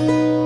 Música